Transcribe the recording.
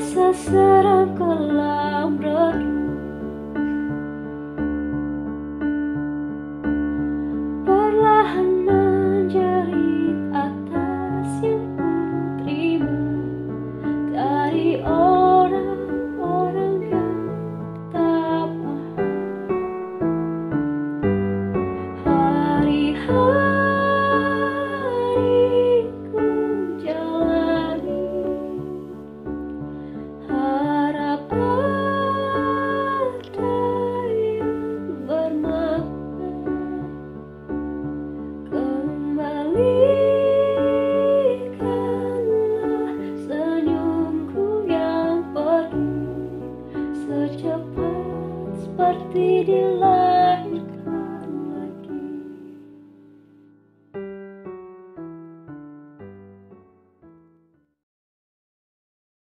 sasaran kolam renang seperti di langit